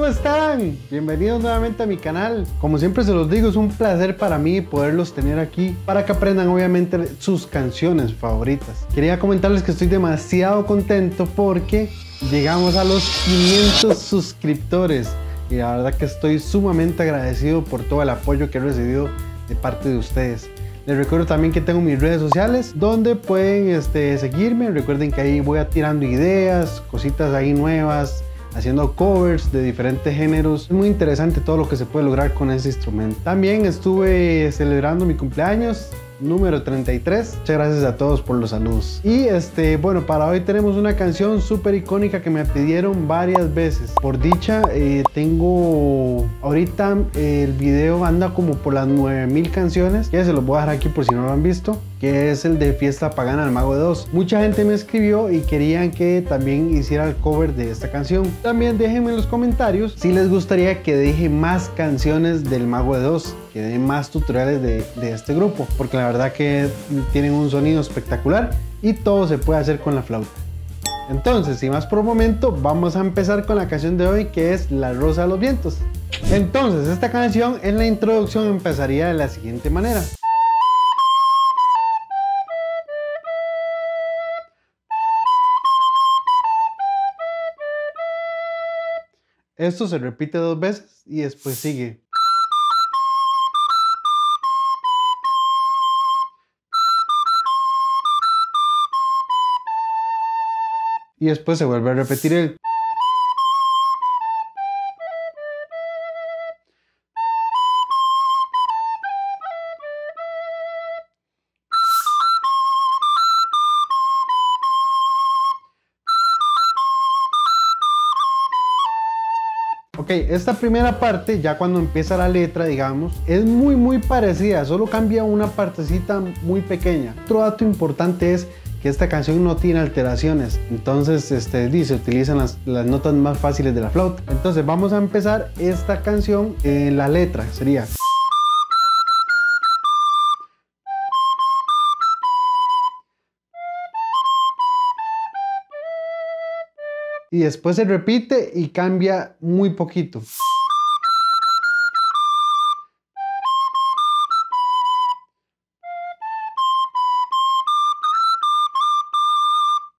¿cómo están? Bienvenidos nuevamente a mi canal. Como siempre se los digo, es un placer para mí poderlos tener aquí para que aprendan obviamente sus canciones favoritas. Quería comentarles que estoy demasiado contento porque llegamos a los 500 suscriptores y la verdad que estoy sumamente agradecido por todo el apoyo que he recibido de parte de ustedes. Les recuerdo también que tengo mis redes sociales donde pueden este, seguirme. Recuerden que ahí voy tirando ideas, cositas ahí nuevas, haciendo covers de diferentes géneros. Es muy interesante todo lo que se puede lograr con ese instrumento. También estuve celebrando mi cumpleaños número 33. Muchas gracias a todos por los saludos. Y este, bueno, para hoy tenemos una canción súper icónica que me pidieron varias veces. Por dicha, eh, tengo ahorita el video anda como por las 9000 canciones. Ya se los voy a dejar aquí por si no lo han visto que es el de Fiesta Pagana al Mago de Dos. Mucha gente me escribió y querían que también hiciera el cover de esta canción. También déjenme en los comentarios si les gustaría que deje más canciones del Mago de Dos, que dé más tutoriales de, de este grupo, porque la verdad que tienen un sonido espectacular y todo se puede hacer con la flauta. Entonces, sin más por un momento, vamos a empezar con la canción de hoy que es La Rosa de los Vientos. Entonces, esta canción en la introducción empezaría de la siguiente manera. Esto se repite dos veces y después sigue. Y después se vuelve a repetir el... Ok, esta primera parte, ya cuando empieza la letra, digamos, es muy muy parecida, solo cambia una partecita muy pequeña. Otro dato importante es que esta canción no tiene alteraciones, entonces este, se utilizan las, las notas más fáciles de la flauta. Entonces vamos a empezar esta canción en la letra, sería... y después se repite y cambia muy poquito.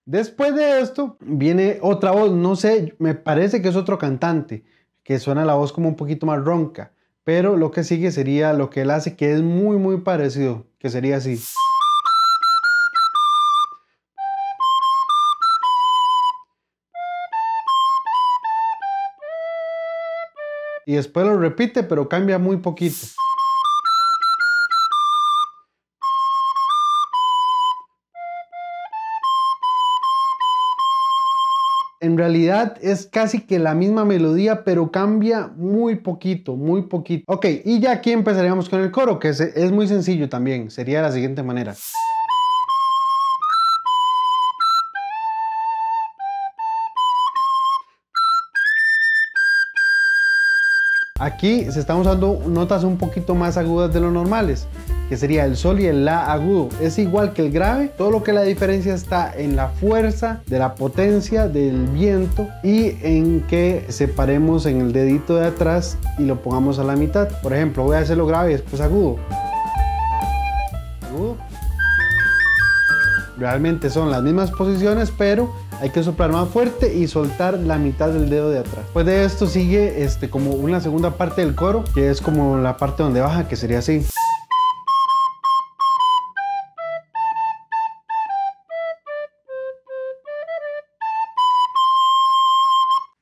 Después de esto viene otra voz, no sé, me parece que es otro cantante, que suena la voz como un poquito más ronca, pero lo que sigue sería lo que él hace que es muy muy parecido, que sería así. Y después lo repite, pero cambia muy poquito. En realidad es casi que la misma melodía, pero cambia muy poquito, muy poquito. Ok, y ya aquí empezaríamos con el coro, que es, es muy sencillo también. Sería de la siguiente manera. Aquí se están usando notas un poquito más agudas de lo normales, que sería el sol y el la agudo. Es igual que el grave, todo lo que la diferencia está en la fuerza, de la potencia del viento y en que separemos en el dedito de atrás y lo pongamos a la mitad. Por ejemplo, voy a hacerlo grave y después agudo. Realmente son las mismas posiciones, pero hay que soplar más fuerte y soltar la mitad del dedo de atrás. Después de esto sigue este, como una segunda parte del coro, que es como la parte donde baja, que sería así.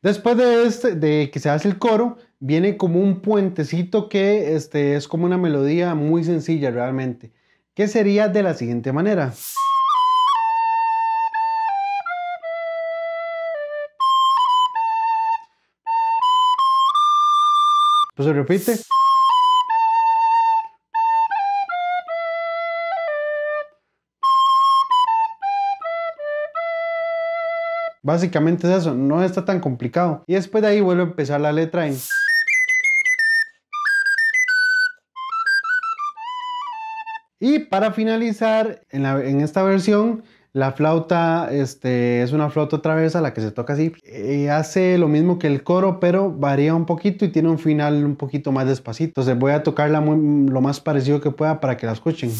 Después de, este, de que se hace el coro, viene como un puentecito que este, es como una melodía muy sencilla realmente, que sería de la siguiente manera. Se repite. Básicamente es eso, no está tan complicado. Y después de ahí vuelve a empezar la letra en... Y para finalizar, en esta versión, La flauta este, es una flauta traversa, la que se toca así. Eh, hace lo mismo que el coro, pero varía un poquito y tiene un final un poquito más despacito. Entonces voy a tocarla lo más parecido que pueda para que la escuchen.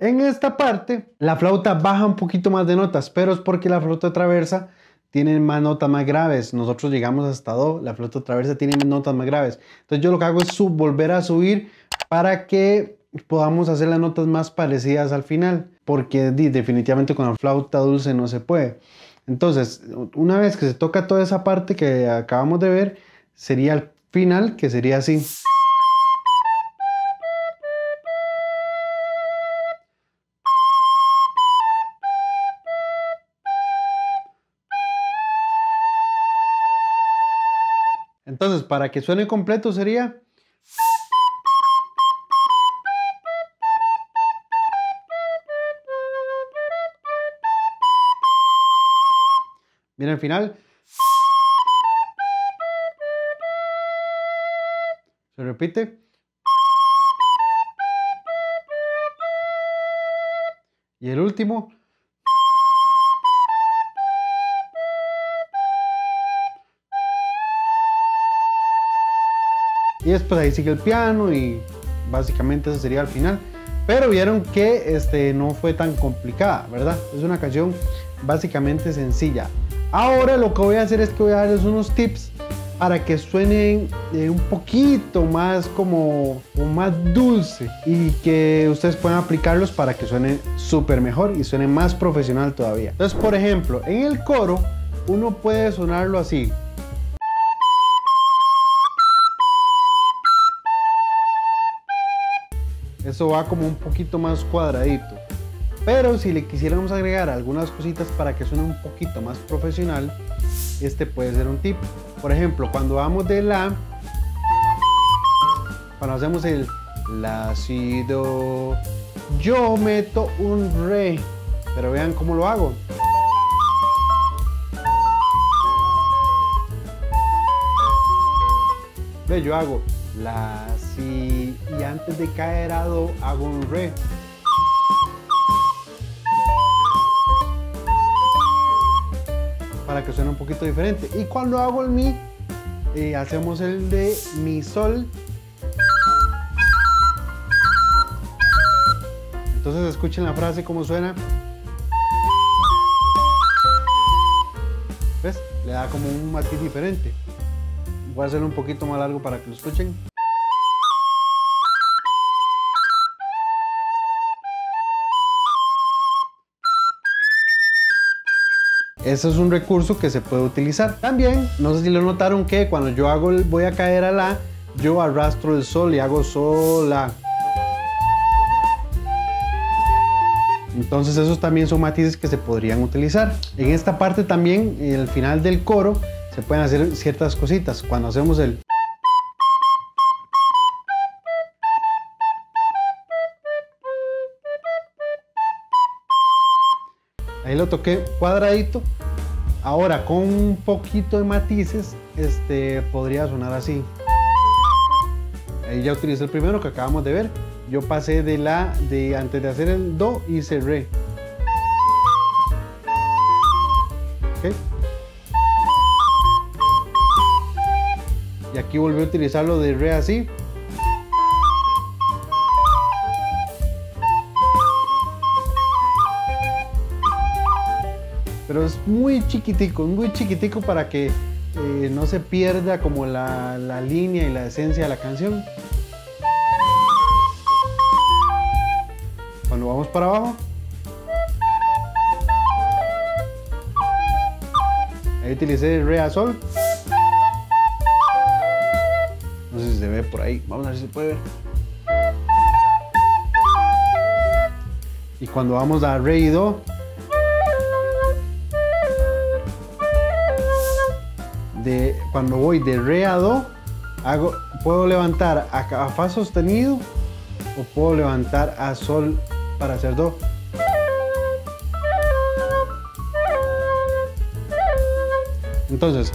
En esta parte, la flauta baja un poquito más de notas, pero es porque la flauta traversa tiene más notas más graves. Nosotros llegamos hasta Do, la flauta traversa tiene notas más graves. Entonces yo lo que hago es volver a subir para que podamos hacer las notas más parecidas al final, porque definitivamente con la flauta dulce no se puede. Entonces, una vez que se toca toda esa parte que acabamos de ver, sería el final, que sería así. Entonces, para que suene completo sería... Mira el final. Se repite. Y el último. Y después ahí sigue el piano y básicamente ese sería el final. Pero vieron que este, no fue tan complicada, ¿verdad? Es una canción básicamente sencilla. Ahora lo que voy a hacer es que voy a darles unos tips para que suenen eh, un poquito más como, más dulce y que ustedes puedan aplicarlos para que suene súper mejor y suene más profesional todavía. Entonces, por ejemplo, en el coro uno puede sonarlo así. Eso va como un poquito más cuadradito. Pero si le quisiéramos agregar algunas cositas para que suene un poquito más profesional, este puede ser un tip. Por ejemplo, cuando vamos de la, cuando hacemos el la, si, do, yo meto un re, pero vean cómo lo hago. Ve, yo hago la, y antes de caer a do hago un re. Para que suene un poquito diferente. Y cuando hago el mi, eh, hacemos el de mi sol. Entonces escuchen la frase como suena. ¿Ves? Le da como un matiz diferente. Voy a hacerlo un poquito más largo para que lo escuchen. Ese es un recurso que se puede utilizar. También, no sé si lo notaron que cuando yo hago el voy a caer a la, yo arrastro el sol y hago sol, la. Entonces esos también son matices que se podrían utilizar. En esta parte también, en el final del coro, se pueden hacer ciertas cositas. Cuando hacemos el... lo toqué cuadradito. Ahora con un poquito de matices, este podría sonar así. Ahí ya utilicé el primero que acabamos de ver. Yo pasé de la, de antes de hacer el do, hice re. Y aquí volví a utilizarlo de re así. Pero es muy chiquitico, muy chiquitico para que eh, no se pierda como la, la línea y la esencia de la canción. Cuando vamos para abajo, ahí utilicé el re a sol. No sé si se ve por ahí, vamos a ver si se puede ver. Y cuando vamos a re y do, cuando voy de re a do, hago, puedo levantar a, fa sostenido o puedo levantar a sol para hacer do. Entonces,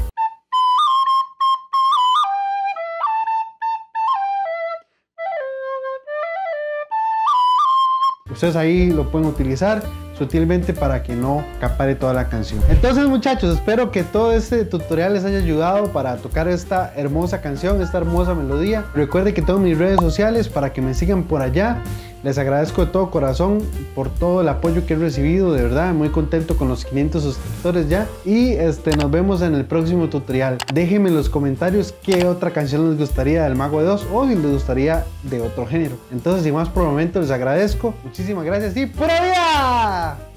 ustedes ahí lo pueden utilizar sutilmente para que no capare toda la canción. Entonces muchachos, espero que todo este tutorial les haya ayudado para tocar esta hermosa canción, esta hermosa melodía. Recuerden que tengo mis redes sociales para que me sigan por allá. Les agradezco de todo corazón por todo el apoyo que he recibido, de verdad, muy contento con los 500 suscriptores ya. Y este, nos vemos en el próximo tutorial. Déjenme en los comentarios qué otra canción les gustaría del Mago de 2 o si les gustaría de otro género. Entonces, sin más por el momento, les agradezco. Muchísimas gracias y ¡pura Olá!